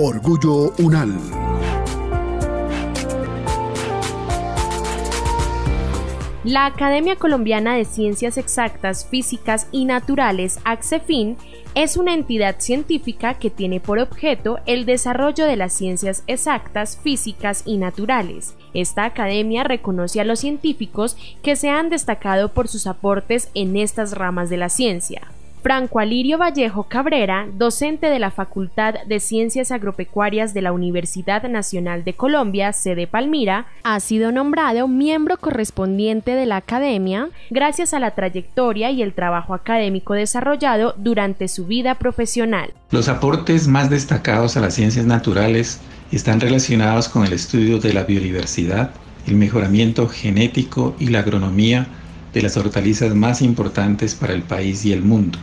Orgullo Unal. La Academia Colombiana de Ciencias Exactas, Físicas y Naturales, ACCEFIN, es una entidad científica que tiene por objeto el desarrollo de las ciencias exactas, físicas y naturales. Esta academia reconoce a los científicos que se han destacado por sus aportes en estas ramas de la ciencia. Franco Alirio Vallejo Cabrera, docente de la Facultad de Ciencias Agropecuarias de la Universidad Nacional de Colombia, sede Palmira, ha sido nombrado miembro correspondiente de la Academia gracias a la trayectoria y el trabajo académico desarrollado durante su vida profesional. Los aportes más destacados a las ciencias naturales están relacionados con el estudio de la biodiversidad, el mejoramiento genético y la agronomía de las hortalizas más importantes para el país y el mundo.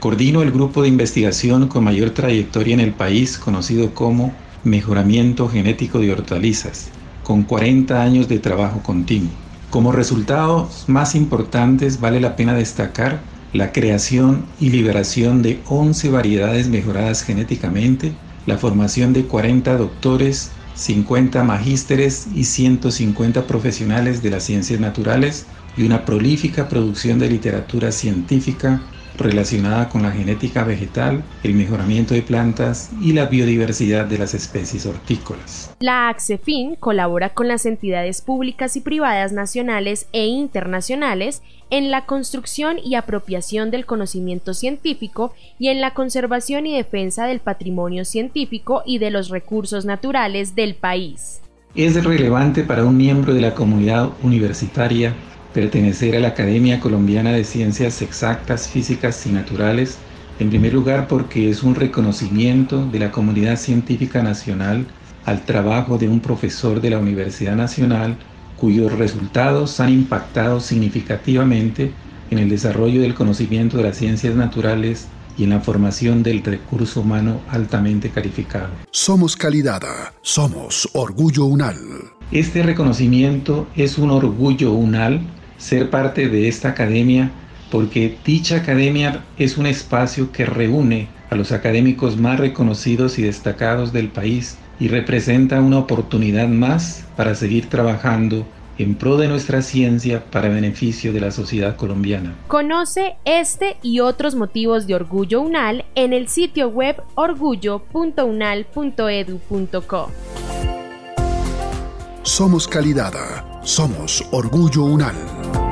Coordino el grupo de investigación con mayor trayectoria en el país conocido como Mejoramiento Genético de Hortalizas, con 40 años de trabajo continuo. Como resultados más importantes vale la pena destacar la creación y liberación de 11 variedades mejoradas genéticamente, la formación de 40 doctores, 50 magísteres y 150 profesionales de las ciencias naturales y una prolífica producción de literatura científica relacionada con la genética vegetal, el mejoramiento de plantas y la biodiversidad de las especies hortícolas. La AXEFIN colabora con las entidades públicas y privadas nacionales e internacionales en la construcción y apropiación del conocimiento científico y en la conservación y defensa del patrimonio científico y de los recursos naturales del país. Es relevante para un miembro de la comunidad universitaria pertenecer a la Academia Colombiana de Ciencias Exactas, Físicas y Naturales, en primer lugar porque es un reconocimiento de la comunidad científica nacional al trabajo de un profesor de la Universidad Nacional cuyos resultados han impactado significativamente en el desarrollo del conocimiento de las ciencias naturales y en la formación del recurso humano altamente calificado. Somos calidad, somos orgullo unal. Este reconocimiento es un orgullo unal ser parte de esta academia porque dicha academia es un espacio que reúne a los académicos más reconocidos y destacados del país y representa una oportunidad más para seguir trabajando en pro de nuestra ciencia para beneficio de la sociedad colombiana. Conoce este y otros motivos de Orgullo UNAL en el sitio web orgullo.unal.edu.co. Somos calidad, somos Orgullo Unal.